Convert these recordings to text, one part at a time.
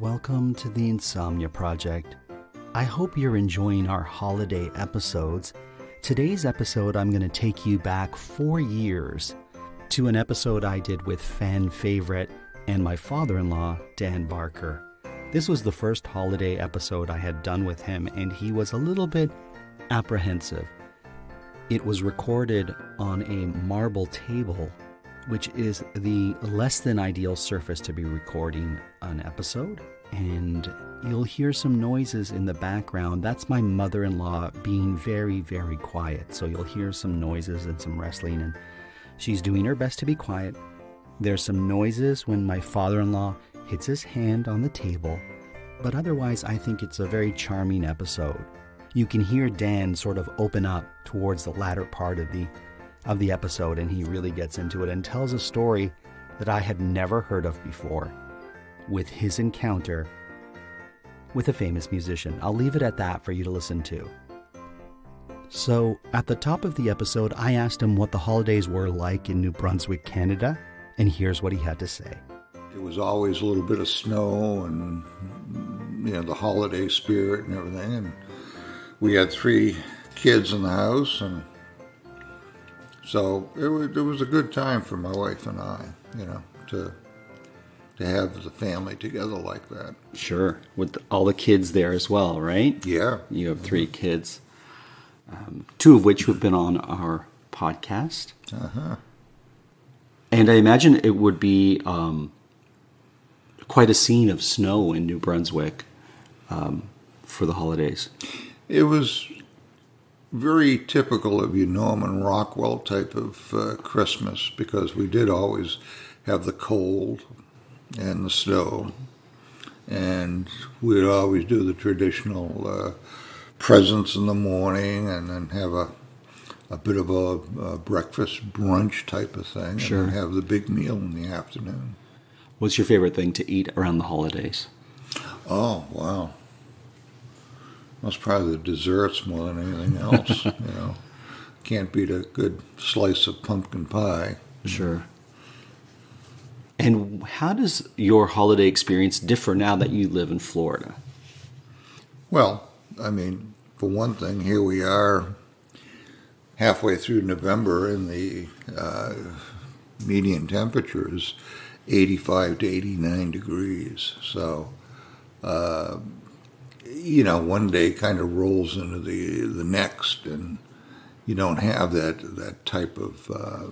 welcome to the Insomnia Project. I hope you're enjoying our holiday episodes. Today's episode, I'm going to take you back four years to an episode I did with fan favorite and my father in law, Dan Barker. This was the first holiday episode I had done with him, and he was a little bit apprehensive. It was recorded on a marble table, which is the less than ideal surface to be recording an episode. And you'll hear some noises in the background. That's my mother in law being very, very quiet. So you'll hear some noises and some wrestling, and she's doing her best to be quiet. There's some noises when my father in law hits his hand on the table, but otherwise, I think it's a very charming episode. You can hear Dan sort of open up towards the latter part of the of the episode and he really gets into it and tells a story that I had never heard of before with his encounter with a famous musician. I'll leave it at that for you to listen to. So, at the top of the episode, I asked him what the holidays were like in New Brunswick, Canada, and here's what he had to say. It was always a little bit of snow and you know the holiday spirit and everything and we had three kids in the house and so it was, it was a good time for my wife and I, you know, to to have the family together like that. Sure, with all the kids there as well, right? Yeah. You have 3 kids, um, two of which have been on our podcast. Uh-huh. And I imagine it would be um, quite a scene of snow in New Brunswick um, for the holidays. It was very typical of you Norman Rockwell type of uh, Christmas because we did always have the cold and the snow, and we'd always do the traditional uh, presents in the morning and then have a a bit of a, a breakfast brunch type of thing, Sure. and have the big meal in the afternoon. What's your favorite thing to eat around the holidays? Oh wow. That's probably the desserts more than anything else. you know, can't beat a good slice of pumpkin pie. Sure. And how does your holiday experience differ now that you live in Florida? Well, I mean, for one thing, here we are, halfway through November, and the uh, median temperature is 85 to 89 degrees. So, uh, you know, one day kind of rolls into the the next, and you don't have that that type of uh,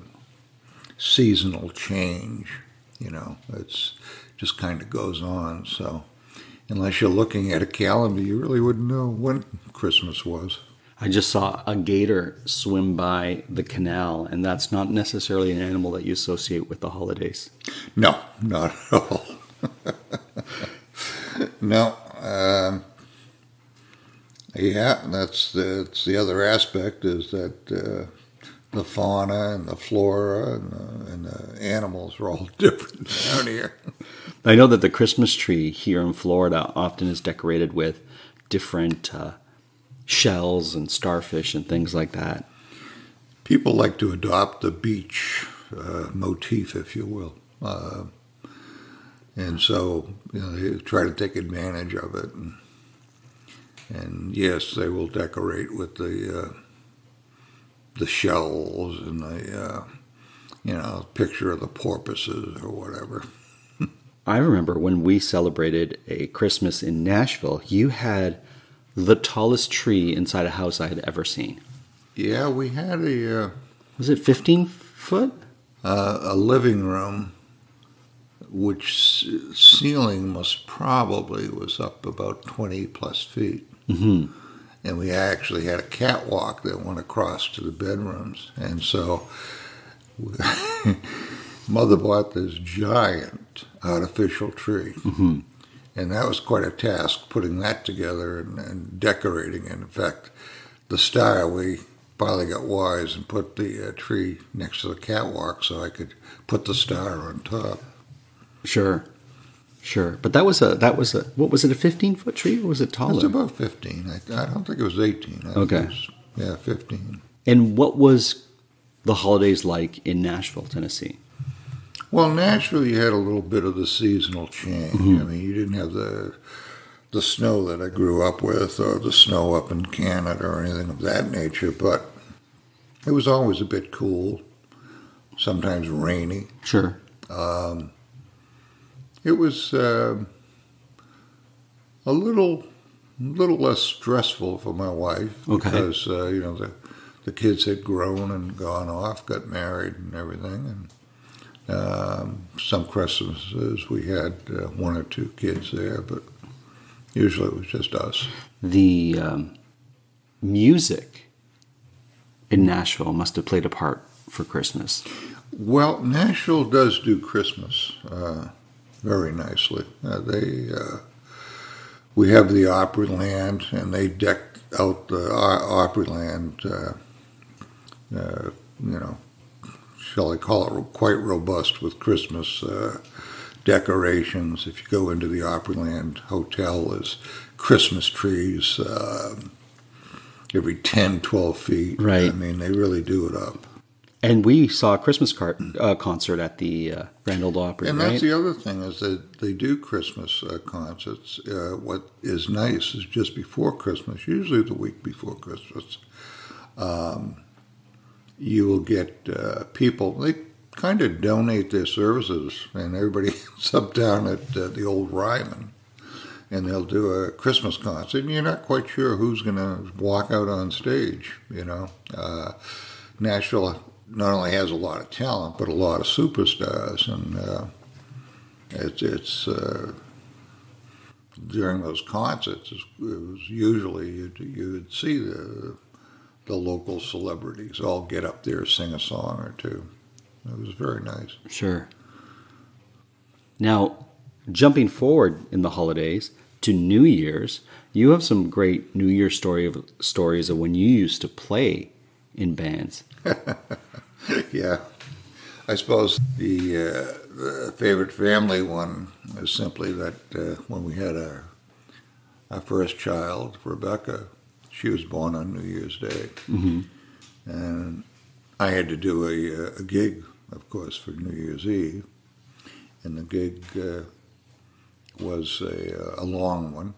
seasonal change. You know, it's just kind of goes on. So, unless you're looking at a calendar, you really wouldn't know when Christmas was. I just saw a gator swim by the canal, and that's not necessarily an animal that you associate with the holidays. No, not at all. no. Um, yeah, that's the, that's the other aspect is that uh, the fauna and the flora and the, and the animals are all different down here. I know that the Christmas tree here in Florida often is decorated with different uh, shells and starfish and things like that. People like to adopt the beach uh, motif, if you will. Uh, and so, you know, they try to take advantage of it. And, and yes, they will decorate with the uh, the shells and the uh, you know picture of the porpoises or whatever. I remember when we celebrated a Christmas in Nashville, you had the tallest tree inside a house I had ever seen. Yeah, we had a uh, Was it 15 foot? uh, a living room, which ceiling most probably was up about twenty plus feet. Hmm and we actually had a catwalk that went across to the bedrooms. And so, mother bought this giant artificial tree, Mhm. and that was quite a task putting that together and, and decorating it. In fact, the star we finally got wise and put the uh, tree next to the catwalk so I could put the star on top. Sure. Sure. But that was a, that was a, what was it, a 15 foot tree or was it It taller? was about fifteen. I, I don't think it was eighteen. I Okay. was, yeah, fifteen. and what was the holidays like in Nashville, Tennessee? Well, naturally, you had a little bit of the seasonal change. I mm-hmm. mean, you didn't have the the snow that I grew up with, or the snow up in Canada, or anything of that nature. But it was always a bit cool, sometimes rainy. Sure. Um, It was uh, a little little less stressful for my wife Okay. because uh, you know the the kids had grown and gone off, got married, and everything. And um, some Christmases we had uh, one or two kids there, but usually it was just us. The um, music in Nashville must have played a part for Christmas. Well, Nashville does do Christmas uh, very nicely. Uh, they uh, we have the Opryland, and they deck out the uh, Opryland. Uh, uh, you know, shall I call it quite robust with Christmas uh, decorations. If you go into the Opryland Hotel, there's Christmas trees uh, every 10, 12 feet. Right. I mean, they really do it up. And we saw a Christmas car- uh, concert at the uh, Grand Ole Opry, And right? that's the other thing is that they do Christmas uh, concerts. Uh, what is nice is just before Christmas, usually the week before Christmas, um, you will get uh, people. They kind of donate their services, and everybody ends up down at uh, the old Ryman, and they'll do a Christmas concert. And you're not quite sure who's going to walk out on stage. You know, uh, Nashville not only has a lot of talent, but a lot of superstars, and uh, it's it's uh, during those concerts. It was usually you'd, you'd see the the local celebrities all get up there, sing a song or two. It was very nice. Sure. Now, jumping forward in the holidays to New Year's, you have some great New Year story of stories of when you used to play in bands. yeah, I suppose the, uh, the favorite family one is simply that uh, when we had our our first child, Rebecca, she was born on New Year's Day, Mm-hmm. and I had to do a, a gig, of course, for New Year's Eve, and the gig uh, was a, a long one,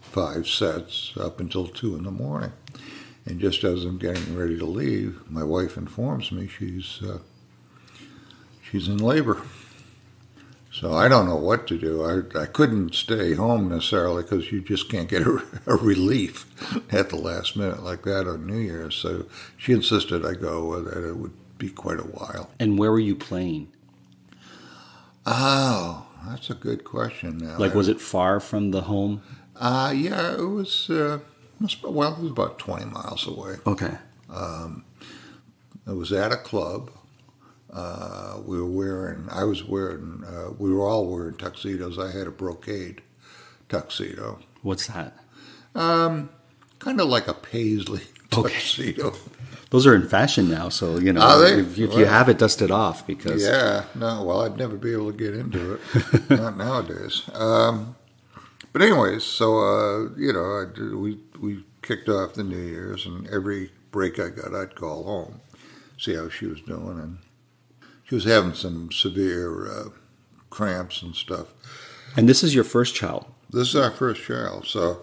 five sets up until two in the morning. And just as I'm getting ready to leave, my wife informs me she's uh, she's in labor. So I don't know what to do. I, I couldn't stay home necessarily because you just can't get a, a relief at the last minute like that on New Year's. So she insisted I go. That it would be quite a while. And where were you playing? Oh, that's a good question. Now, Like, was it far from the home? Uh, yeah, it was. Uh, well, it was about twenty miles away. Okay. It was at a club. Uh, we were wearing. I was wearing. Uh, we were all wearing tuxedos. I had a brocade tuxedo, What's that? Um, kind of like a paisley Okay. tuxedo. Those are in fashion now, so you know if, if you have it, dust it off because Yeah, no, well, I'd never be able to get into it. Not nowadays. Um, but anyways, so uh, you know, I we we kicked off the New Year's, and every break I got, I'd call home, see how she was doing, and she was having some severe uh, cramps and stuff. And this is your first child. This is our first child, so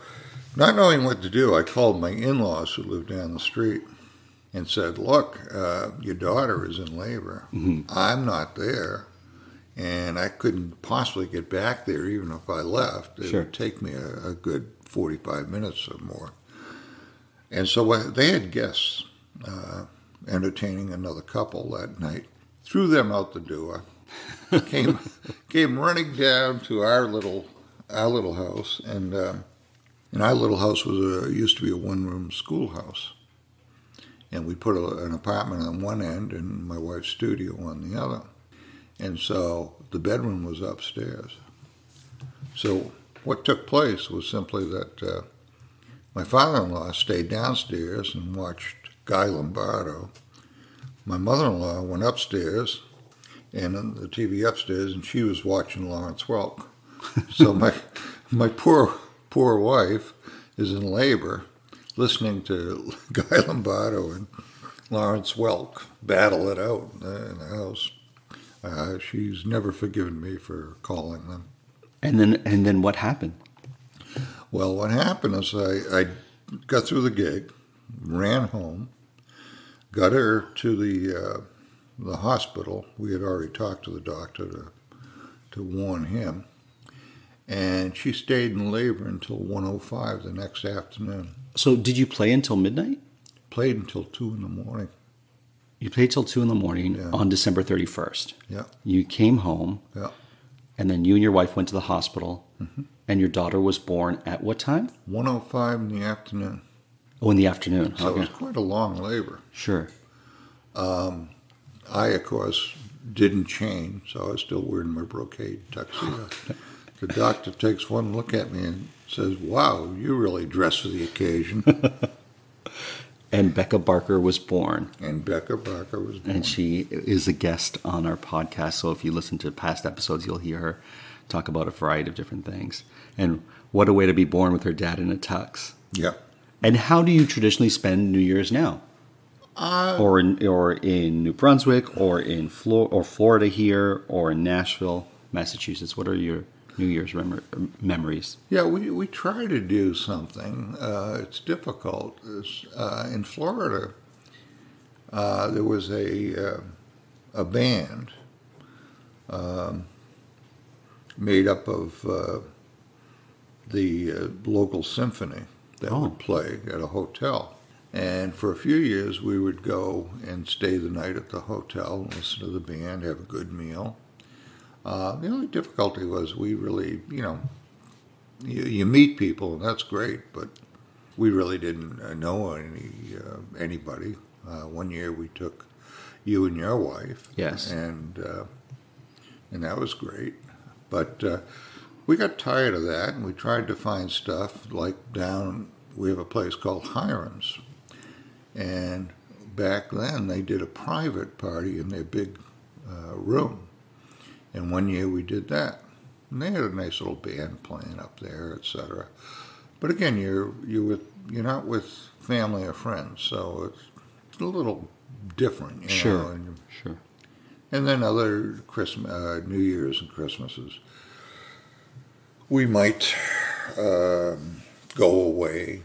not knowing what to do, I called my in-laws who lived down the street and said, "Look, uh, your daughter is in labor. I'm not there, and I couldn't possibly get back there even if I left. It Sure. would take me a, a good 45 minutes or more." And so uh, they had guests uh, entertaining another couple that night. Threw them out the door. came came running down to our little our little house, and um, and our little house was a used to be a one room schoolhouse, and we put a, an apartment on one end and my wife's studio on the other, and so the bedroom was upstairs. So what took place was simply that uh, my father-in-law stayed downstairs and watched Guy Lombardo. My mother-in-law went upstairs and the TV upstairs, and she was watching Lawrence Welk. so my my poor poor wife is in labor, listening to Guy Lombardo and Lawrence Welk battle it out in the house. Uh, she's never forgiven me for calling them. And then and then what happened? Well, what happened is I, I got through the gig, ran home, got her to the uh, the hospital. We had already talked to the doctor to to warn him, and she stayed in labor until 1:05 the next afternoon. So did you play until midnight? Played until two in the morning. You played till two in the morning Yeah. on December thirty first. Yeah, You came home, yeah. and then you and your wife went to the hospital, Mm-hmm. and your daughter was born at what time? 105 in the afternoon. Oh, in the afternoon. So it was quite a long labor. sure. I, of course, didn't change, so I was still wearing my brocade tuxedo. the doctor takes one look at me and says, Wow, you really dress for the occasion. And Becca Barker was born, and Becca Barker was born. and she is a guest on our podcast. So if you listen to past episodes, you'll hear her talk about a variety of different things. And what a way to be born with her dad in a tux. yeah. And how do you traditionally spend New Year's now? Uh, or in or in New Brunswick, or in Flor- or Florida here, or in Nashville, Massachusetts. What are your New Year's memories? yeah, we, we try to do something. Uh, it's difficult. It's, uh, in Florida, uh, there was a, uh, a band um, made up of uh, the uh, local symphony that Oh. would play at a hotel. And for a few years, we would go and stay the night at the hotel, listen to the band, have a good meal. Uh, the only difficulty was we really, you know, you, you meet people, and that's great, but we really didn't uh, know any uh, anybody. Uh, one year we took you and your wife, Yes. and uh, and that was great. But uh, we got tired of that, and we tried to find stuff like down. We have a place called Hiram's, and back then they did a private party in their big uh, room, and one year we did that. And they had a nice little band playing up there, etc. But again, you're you with you're not with family or friends, so it's a little different. You Sure. Know, and, Sure. and then other Christmas, uh, New Year's and Christmases, we might um, go away.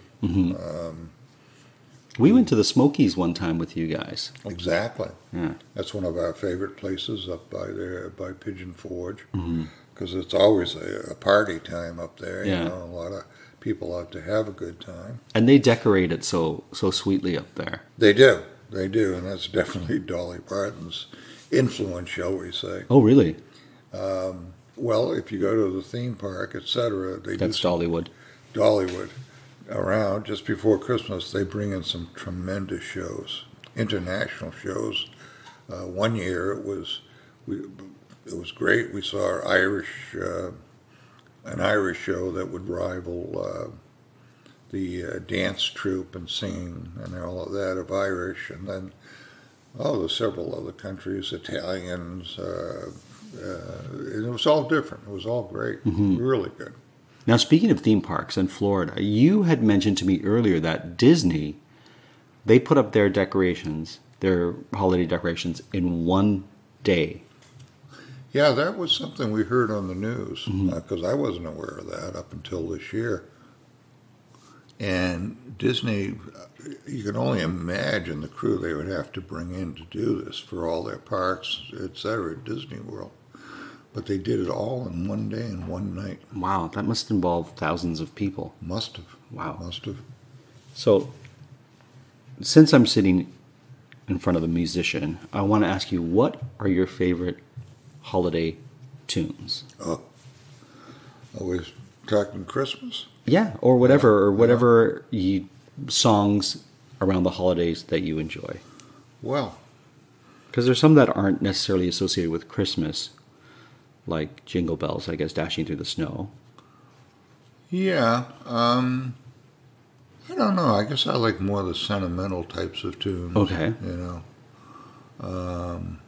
We went to the Smokies one time with you guys. Exactly. Yeah. That's one of our favorite places up by there by Pigeon Forge mm-hmm. because it's always a, a party time up there. Yeah. You know, a lot of people out to have a good time. And they decorate it so so sweetly up there. They do, they do, and that's definitely Dolly Parton's influence, shall we say? Oh, really? Um, well, if you go to the theme park, etc., they That's do Dollywood. Dollywood around just before Christmas. They bring in some tremendous shows, international shows. Uh, one year it was we, it was great. We saw Irish uh, an Irish show that would rival uh, the uh, dance troupe and singing and all of that of Irish, and then oh, there's several other countries, Italians. Uh, uh, it was all different. It was all great, really good. Now, speaking of theme parks in Florida, you had mentioned to me earlier that Disney, they put up their decorations, their holiday decorations, in one day. Yeah, that was something we heard on the news because I wasn't aware of that up until this year. And Disney, uh, you can only imagine the crew they would have to bring in to do this for all their parks, et cetera, at Disney World. But they did it all in one day and one night. Wow, that must involve thousands of people. Must have. Wow. Must have. So, since I'm sitting in front of a musician, I want to ask you what are your favorite holiday tunes? Oh, always talking Christmas. Yeah, or whatever, or whatever you songs around the holidays that you enjoy. Well, Because there's some that aren't necessarily associated with Christmas, like Jingle Bells, I guess, Dashing Through the Snow. yeah. Um, I don't know. I guess I like more the sentimental types of tunes. Okay. You know, um,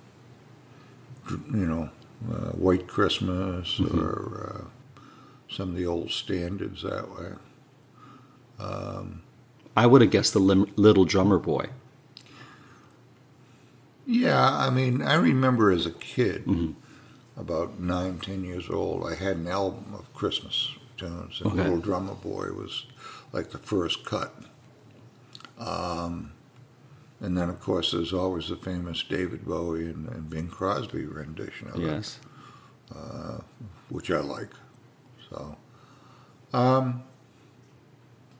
you know, uh, White Christmas or uh, some of the old standards that way. I would have guessed the lim- Little Drummer Boy. Yeah, I mean, I remember as a kid, about nine, ten years old, I had an album of Christmas tunes, and Okay. Little Drummer Boy was like the first cut. Um, and then, of course, there's always the famous David Bowie and, and Bing Crosby rendition of it, Yes. which I like. So, um,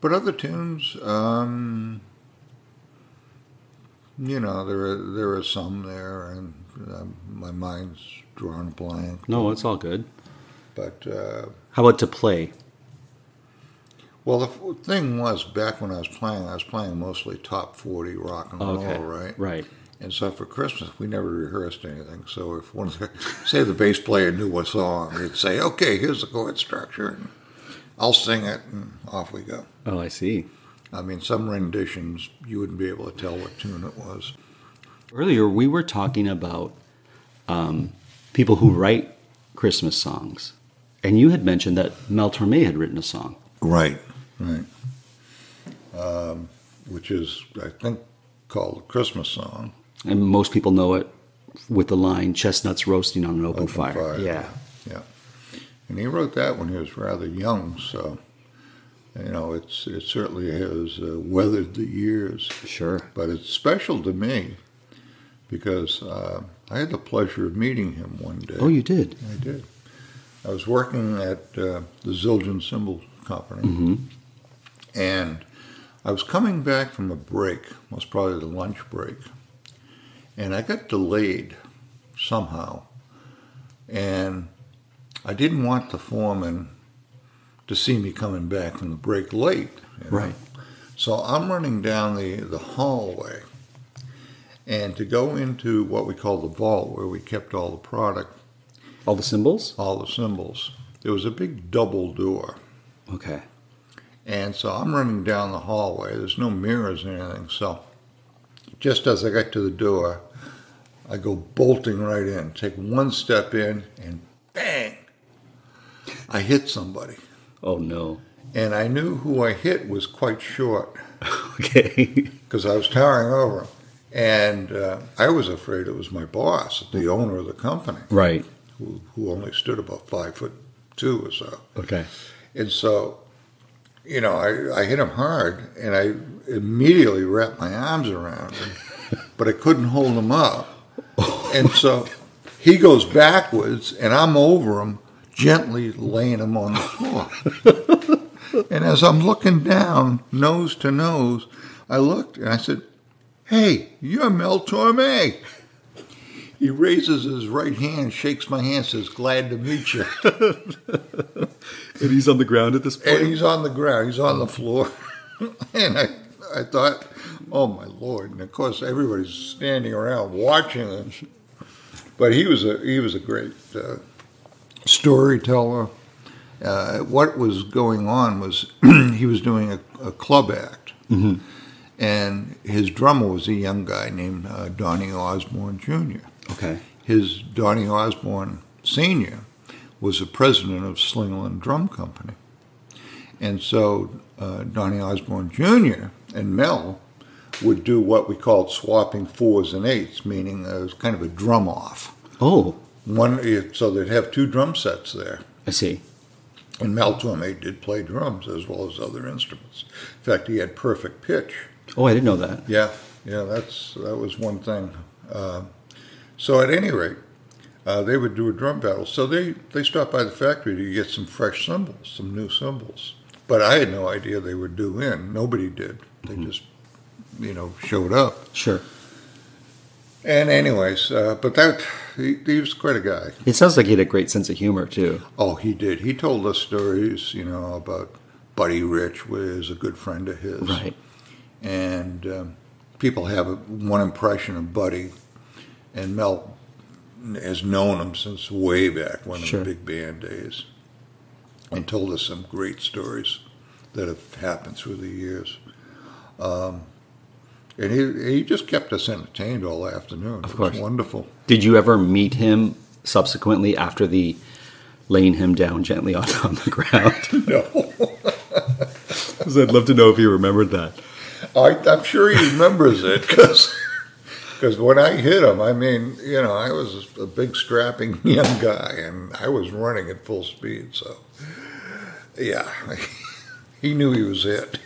but other tunes, um, you know, there are there are some there, and um, my mind's drawn blank. No, it's all good. But uh, How about to play? well, the f- thing was back when I was playing, I was playing mostly top forty rock and roll, Okay. right? Right. And so for Christmas, we never rehearsed anything. So if one of the, say the bass player knew a song, he'd say, "Okay, here's the chord structure," and I'll sing it, and off we go. Oh, I see. I mean, some renditions you wouldn't be able to tell what tune it was. Earlier, we were talking about um, people who write Christmas songs, and you had mentioned that Mel Torme had written a song. Right, right. Um, which is, I think, called a Christmas song. And most people know it with the line "Chestnuts roasting on an open, Open fire. Fire. Yeah, Yeah, and he wrote that when he was rather young. So, you know, it's it certainly has uh, weathered the years. sure. But it's special to me because uh, I had the pleasure of meeting him one day. Oh, you did. I did. I was working at uh, the Zildjian Cymbal Company, hmm and I was coming back from a break, most probably the lunch break, and I got delayed somehow, and I didn't want the foreman to see me coming back from the break late. you know. Right. So I'm running down the, the hallway, and to go into what we call the vault, where we kept all the product, All the cymbals. all the cymbals, there was a big double door. Okay. And so I'm running down the hallway. There's no mirrors or anything. So just as I get to the door, I go bolting right in, take one step in, and bang! I hit somebody. Oh no. And I knew who I hit was quite short Okay. because I was towering over him. And uh, I was afraid it was my boss, the owner of the company, right. who, who only stood about five foot two or so. Okay. And so, you know, I, I hit him hard and I immediately wrapped my arms around him, but I couldn't hold him up. And so he goes backwards and I'm over him, gently laying him on the floor. and as I'm looking down, nose to nose, I looked and I said, Hey, you're Mel Torme. He raises his right hand, shakes my hand, says, Glad to meet you. And he's on the ground at this And he's on the ground. He's on the floor. and I, I thought, oh my lord! And of course, everybody's standing around watching him. But he was a he was a great uh, storyteller. Uh, what was going on was he was doing a, a club act, Mhm. And his drummer was a young guy named uh, Donnie Osborne Jr. Okay. His Donnie Osborne Sr. was the president of Slingerland Drum Company. And so uh, Donnie Osborne Jr. and Mel would do what we called swapping fours and eights, meaning it was kind of a drum off. Oh, One, so they'd have two drum sets there. I see. And Mel Torme did play drums as well as other instruments. In fact, he had perfect pitch. Oh, I didn't know that. Yeah, yeah, that's that was one thing. Uh, so at any rate, uh, they would do a drum battle. So they they stopped by the factory to get some fresh cymbals, some new cymbals. But I had no idea they were due in. Nobody did. They just, you know, showed up. Sure. And anyways, uh, but that he, he was quite a guy. It sounds like he had a great sense of humor too. Oh, he did. He told us stories, you know, about Buddy Rich was a good friend of his. Right. And um, people have a, one impression of Buddy, and Mel has known him since way back when Sure. the big band days, and told us some great stories that have happened through the years. Um, and he he just kept us entertained all afternoon. Of it course. was wonderful. Did you ever meet him subsequently after the laying him down gently on, on the ground? No, 'Cause I'd love to know if you remembered that. I, I'm sure he remembers it because Because when I hit him, I mean, you know, I was a big strapping young guy, and I was running at full speed. So, yeah, he knew he was hit.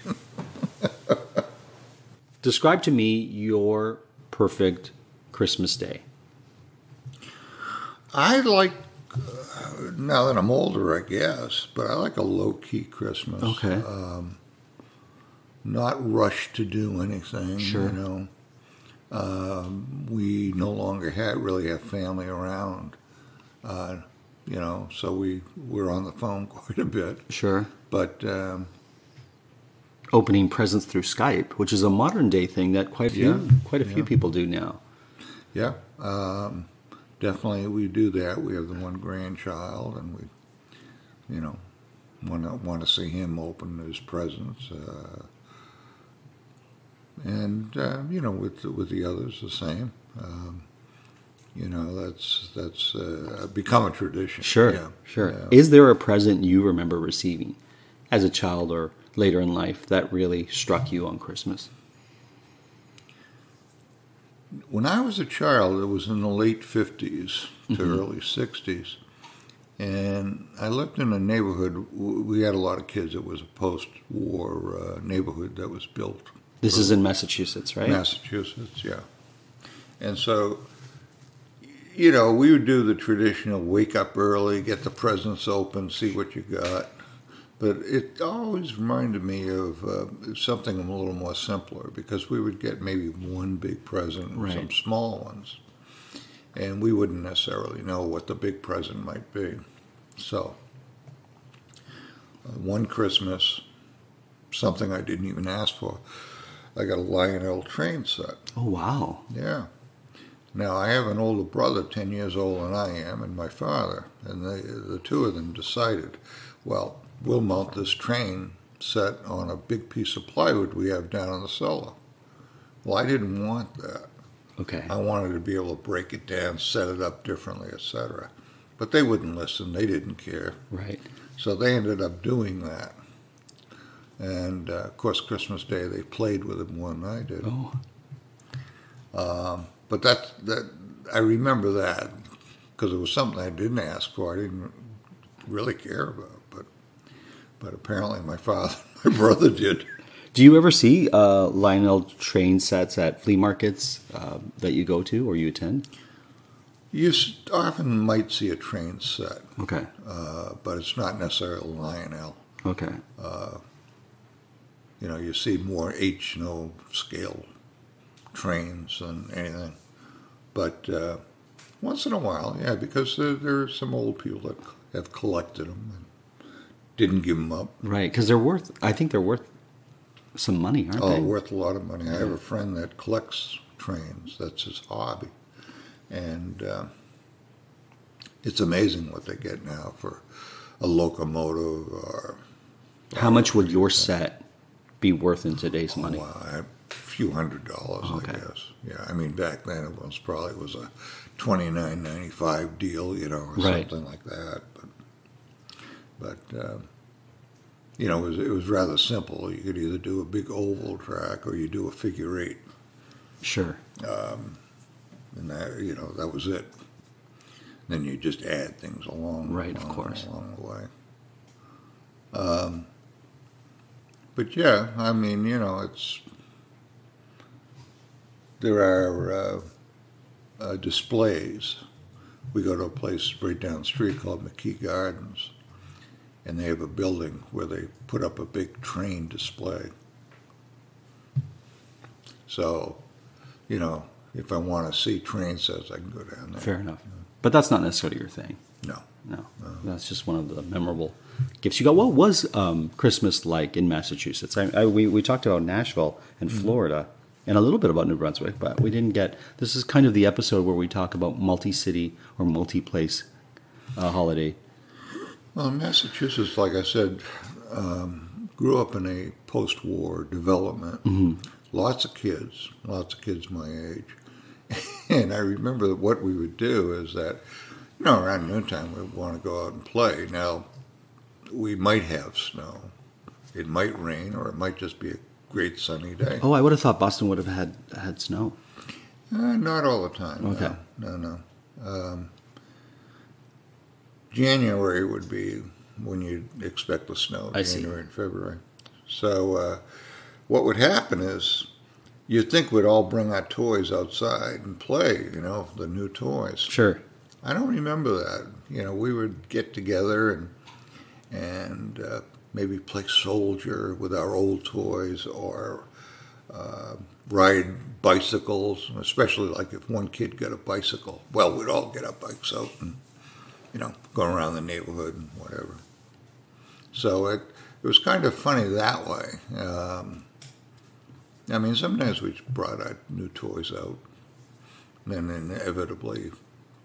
Describe to me your perfect Christmas day. I like uh, now that I'm older, I guess, but I like a low key Christmas. Okay. Um, not rushed to do anything. Sure. You know, um, we no longer had really have family around. Uh, you know, so we we're on the phone quite a bit. Sure. But um, Opening presents through Skype, which is a modern day thing that quite a few Yeah, quite a few people do now. yeah, um, definitely we do that. We have the one grandchild, and we, you know, want to want to see him open his presents. Uh, and uh, you know, with with the others, the same. Um, you know, that's that's uh, become a tradition. Sure, Yeah, sure. yeah. Is there a present you remember receiving as a child or later in life that really struck you on Christmas? When I was a child, it was in the late 50s to early 60s. And I lived in a neighborhood, we had a lot of kids. It was a post war uh, neighborhood that was built. This is in Massachusetts, right? Massachusetts, yeah. And so, you know, we would do the traditional wake up early, get the presents open, see what you got. But it always reminded me of uh, something a little more simpler because we would get maybe one big present and some small ones. And we wouldn't necessarily know what the big present might be. So, uh, one Christmas, something I didn't even ask for, I got a Lionel train set. Oh wow. Yeah. Now I have an older brother, ten years older than I am, and my father, and they, the two of them decided, well, we'll mount this train set on a big piece of plywood we have down in the cellar. Well, I didn't want that. Okay. I wanted to be able to break it down, set it up differently, etc. But they wouldn't listen. They didn't care. Right. So they ended up doing that. And uh, of course, Christmas Day they played with it more than I did. Oh. But that that I remember that because it was something I didn't ask for. I didn't really care about, but but apparently my father, my brother did. Do you ever see uh, Lionel train sets at flea markets uh, that you go to or you attend? You often might see a train set, Okay. uh, but it's not necessarily Lionel. Okay. You know, you see more H and O scale trains than anything. But uh, once in a while, yeah, because there, there are some old people that have collected them and didn't give them up. Right, because they're worth. I think they're worth some money, aren't Oh, they? Oh, worth a lot of money. I have a friend that collects trains. That's his hobby, and uh, it's amazing what they get now for a locomotive or How much would your set be worth in today's money? uh, a few hundred dollars. Okay. I guess. Yeah, I mean back then it was probably it was a twenty nine ninety five deal, you know, or Right. something like that. But but. Uh, you know, it was, it was rather simple. You could either do a big oval track or you do a figure eight. Sure. and that you know that was it. Then you just add things along, Right, of course. along the way. Um, but yeah, I mean, you know, it's there are uh, uh, displays. We go to a place right down the street called McKee Gardens, and they have a building where they put up a big train display. So, you know, if I want to see train sets, I can go down there. Fair enough. But that's not necessarily your thing. No. No, that's just one of the memorable gifts you got. What was um, Christmas like in Massachusetts? I, I, we, we talked about Nashville and Mm-hmm. Florida and a little bit about New Brunswick, but we didn't get. This is kind of the episode where we talk about multi city or multi place uh, holiday. Well, Massachusetts, like I said, um, grew up in a post-war development. Lots of kids, lots of kids my age. And I remember that what we would do is that, you know, around noontime we'd want to go out and play. Now, we might have snow. It might rain, or it might just be a great sunny day. Oh, I would have thought Boston would have had had snow. Uh, not all the time. Okay. No, no. no. Um, January would be when you'd expect the snow. I see. January and February. So uh, what would happen is you'd think we'd all bring our toys outside and play, you know, the new toys. Sure. I don't remember that. You know, we would get together and and uh, maybe play soldier with our old toys or uh, ride bicycles, especially like if one kid got a bicycle. Well, we'd all get our bikes out and, you know, go around the neighborhood and whatever. So it, it was kind of funny that way. Um, I mean, sometimes we brought our new toys out and inevitably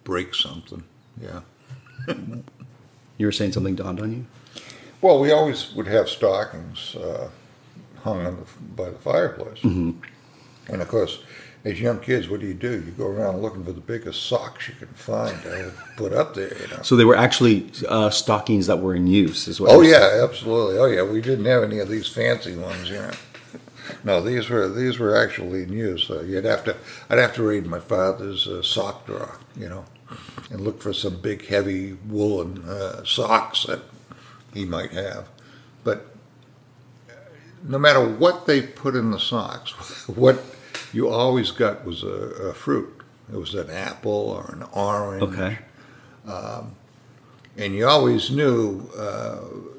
break something. Yeah. You were saying something dawned on you? Well, we always would have stockings uh, hung on the, by the fireplace. Mm-hmm. And of course, as young kids, what do you do? You go around looking for the biggest socks you can find to put up there. You know. So they were actually uh, stockings that were in use, is what Oh you're saying. yeah, absolutely. Oh yeah, we didn't have any of these fancy ones, you know. No, these were these were actually in use. So you'd have to, I'd have to read my father's uh, sock drawer, you know, and look for some big heavy woolen uh, socks that he might have. But uh, no matter what they put in the socks, what you always got was a, a fruit. It was an apple or an orange Okay. and you always knew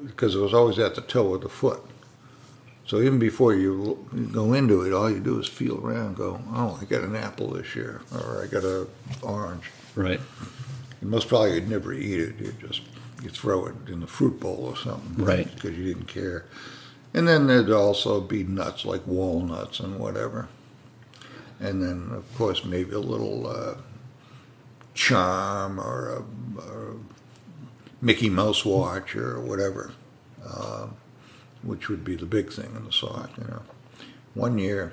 because it was always at the toe of the foot. So even before you go into it, all you do is feel around, and go, "Oh, I got an apple this year, or I got a orange." Right. And most probably you'd never eat it. You just you throw it in the fruit bowl or something, Right. Because you didn't care. And then there'd also be nuts like walnuts and whatever. And then, of course, maybe a little uh, charm or a, or a Mickey Mouse watch or whatever, um, which would be the big thing in the sock, you know. One year,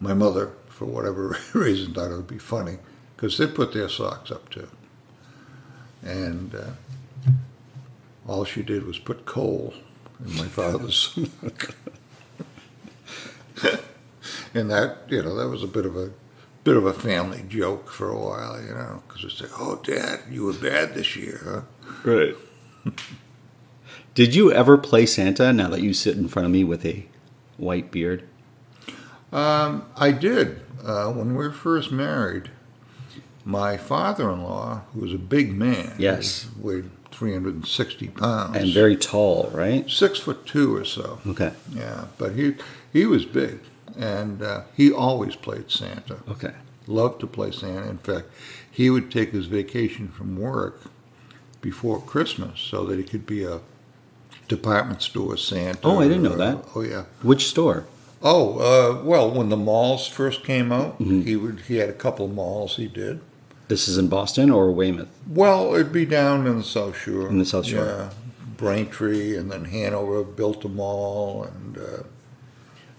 my mother, for whatever reason, thought it would be funny because they put their socks up too. And uh, all she did was put coal in my father's. sock. and that, you know, that was a bit of a bit of a family joke for a while, you know, because it's like, oh, Dad, you were bad this year, huh? Right. Did you ever play Santa now that you sit in front of me with a white beard? Um, I did. Uh, when we were first married, my father-in-law, who was a big man, Yes. weighed 360 pounds, And very tall, right? six foot two or so. Okay. Yeah, but he he was big, and uh, he always played Santa. Okay. Loved to play Santa. In fact, he would take his vacation from work before Christmas so that he could be a department store Santa. Oh, I didn't know or- that. Oh yeah. Which store? Oh, uh, well, when the malls first came out, Mm-hmm. he would he had a couple of malls he did. This is in Boston or Weymouth? Well, it'd be down in the South Shore. In the South Shore. Yeah, Braintree, and then Hanover built a mall, and uh,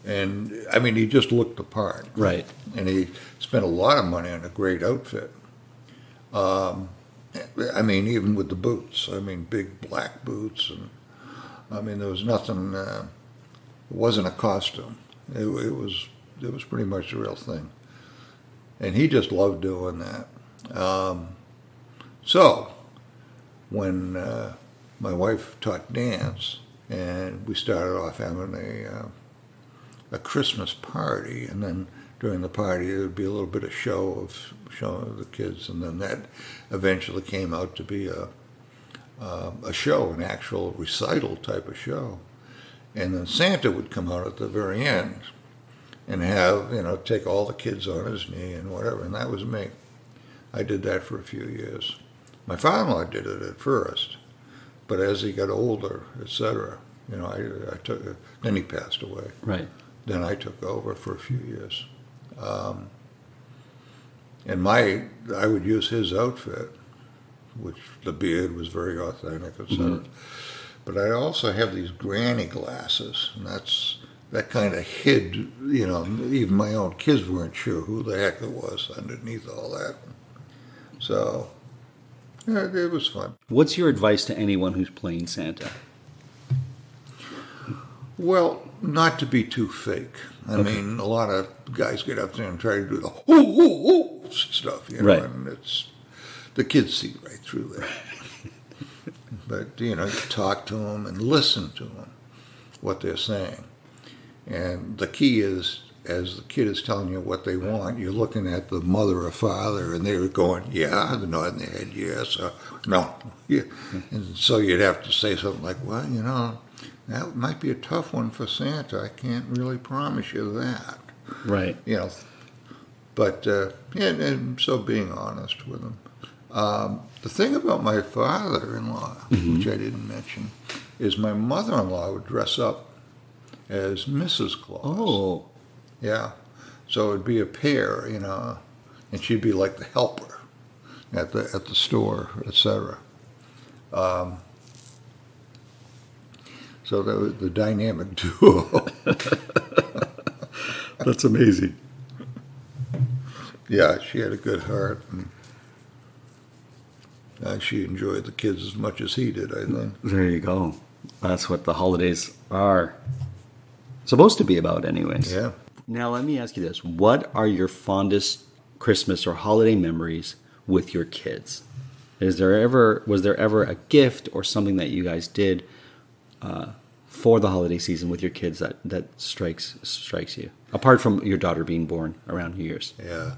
and I mean he just looked the part, Right. and he spent a lot of money on a great outfit. Um, I mean, even with the boots, I mean, big black boots, and I mean there was nothing. Uh, it wasn't a costume. It, it was it was pretty much the real thing, and he just loved doing that. Um, so, when uh, my wife taught dance, and we started off having a uh, a Christmas party, and then during the party there would be a little bit of show of show of the kids, and then that eventually came out to be a uh, a show, an actual recital type of show, and then Santa would come out at the very end and have you know take all the kids on his knee and whatever, and that was me. I did that for a few years. My father-in-law did it at first, but as he got older, etc., you know, I, I took. Then he passed away. Right. Then I took over for a few years, um, and my I would use his outfit, which the beard was very authentic, etc. Mm-hmm. But I also have these granny glasses, and that's that kind of hid. You know, even my own kids weren't sure who the heck it was underneath all that. So yeah, it was fun. What's your advice to anyone who's playing Santa? Well, not to be too fake. I mean, a lot of guys get up there and try to do the whoo, whoo, whoo stuff, you know, Right. and it's the kids see right through that. but you know, you talk to them and listen to them, what they're saying, and the key is. As the kid is telling you what they want, you're looking at the mother or father, and they're going, "Yeah," nodding their head, "Yes," or "No," yeah. And so you'd have to say something like, "Well, you know, that might be a tough one for Santa. I can't really promise you that. Right. You know, but uh, and, and so being honest with them. Um, the thing about my father-in-law, which I didn't mention, is my mother-in-law would dress up as Mrs. Claus. Oh. Yeah. So it'd be a pair, you know, and she'd be like the helper at the at the store, etc. Um, so that was the dynamic duo. That's amazing. yeah, she had a good heart. And, uh, she enjoyed the kids as much as he did, I think. There you go. That's what the holidays are supposed to be about, anyways. Yeah. Now, let me ask you this What are your fondest Christmas or holiday memories with your kids? Is there ever, was there ever a gift or something that you guys did uh, for the holiday season with your kids that, that strikes, strikes you? Apart from your daughter being born around New Year's. Yeah.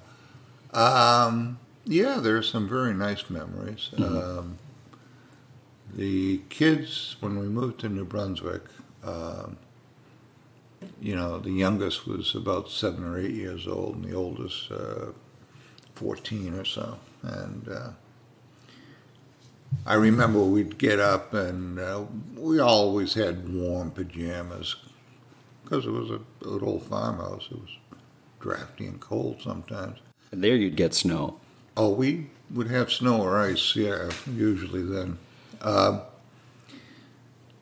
Um, yeah, there are some very nice memories. Um, the kids, when we moved to New Brunswick, um, you know, the youngest was about seven or eight years old, and the oldest, uh, 14 or so. And uh, I remember we'd get up, and uh, we always had warm pajamas because it was a, an old farmhouse. It was drafty and cold sometimes. And there you'd get snow. Oh, we would have snow or ice, yeah, usually then. Um,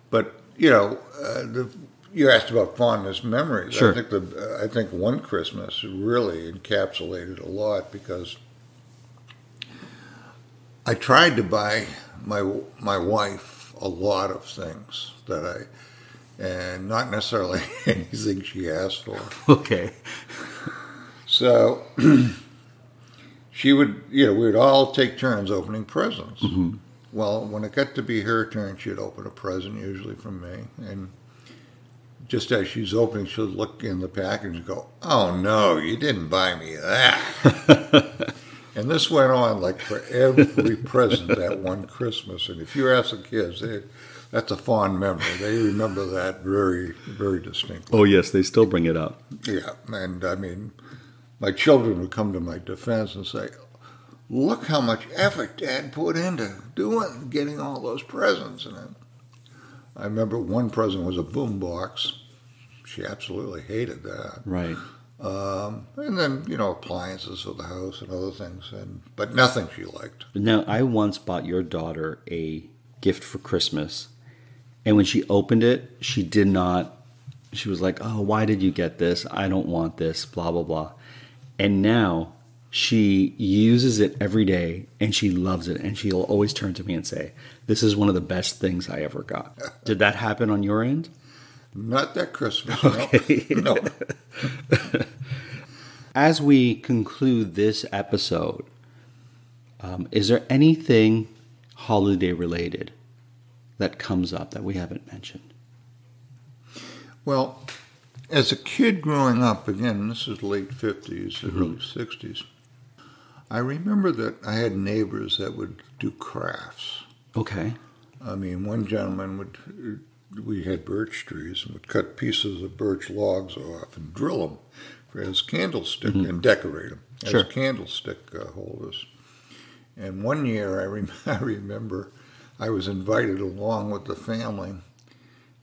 but you know, uh, the, you asked about fondest memories. Sure. I think the I think one Christmas really encapsulated a lot because I tried to buy my my wife a lot of things that I, and not necessarily anything she asked for. Okay. So she would, you know, we would all take turns opening presents. Mm-hmm. Well, when it got to be her turn, she'd open a present, usually from me. And just as she's opening, she'd look in the package and go, Oh, no, you didn't buy me that. and this went on like for every present that one Christmas. And if you ask the kids, they, that's a fond memory. They remember that very, very distinctly. Oh, yes, they still bring it up. Yeah, and I mean, my children would come to my defense and say, "Look how much effort Dad put into doing getting all those presents." And I, remember one present was a boom box. She absolutely hated that. Right. Um, and then you know appliances for the house and other things, and but nothing she liked. Now, I once bought your daughter a gift for Christmas, and when she opened it, she did not. She was like, "Oh, why did you get this? I don't want this." Blah blah blah. And now she uses it every day, and she loves it, and she'll always turn to me and say, "This is one of the best things I ever got." Did that happen on your end? Not that Christmas. Okay. No. no. As we conclude this episode, um, is there anything holiday related that comes up that we haven't mentioned? Well, as a kid growing up, again, this is late 50s, early 60s, I remember that I had neighbors that would do crafts. Okay. I mean, one gentleman would, we had birch trees and would cut pieces of birch logs off and drill them for his candlestick and decorate them as Sure. candlestick uh, holders. And one year I, rem- I remember I was invited along with the family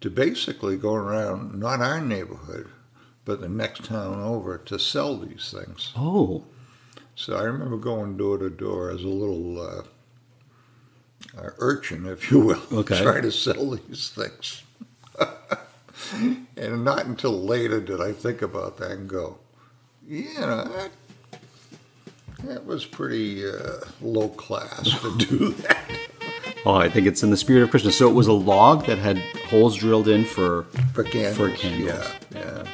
to basically go around, not our neighborhood, but the next town over to sell these things. Oh, So I remember going door to door as a little uh, uh, urchin, if you will, Okay. trying to sell these things. and not until later did I think about that and go, you know, that, that was pretty uh, low class to do that. Oh, I think it's in the spirit of Christmas. So it was a log that had holes drilled in for for candles. For candles. Yeah,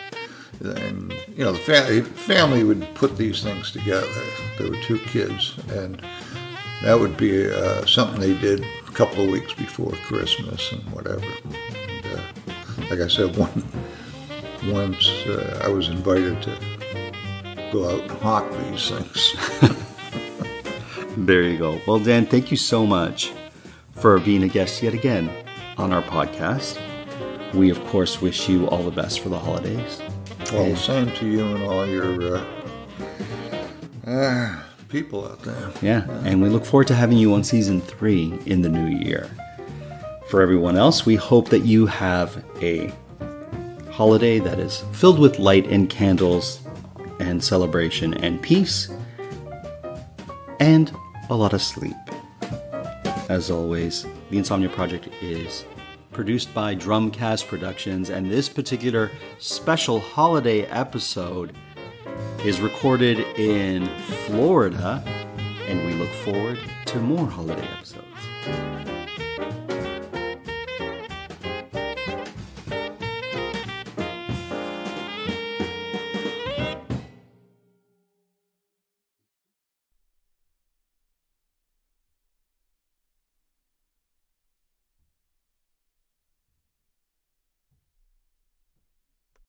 yeah. And you know, the family family would put these things together. There were two kids, and that would be uh, something they did a couple of weeks before Christmas and whatever. And, uh, like I said, one once uh, I was invited to go out and hawk these things. there you go. Well, Dan, thank you so much for being a guest yet again on our podcast. We, of course, wish you all the best for the holidays. Well, and, same to you and all your uh, uh, people out there. Yeah, and we look forward to having you on season three in the new year. For everyone else, we hope that you have a holiday that is filled with light and candles and celebration and peace and a lot of sleep. As always, the Insomnia Project is produced by Drumcast Productions, and this particular special holiday episode is recorded in Florida, and we look forward to more holiday episodes.